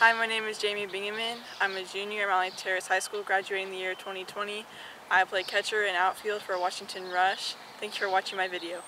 Hi, my name is Jamie Bingaman. I'm a junior at Raleigh Terrace High School, graduating the year 2020. I play catcher and outfield for Washington Rush. Thanks for watching my video.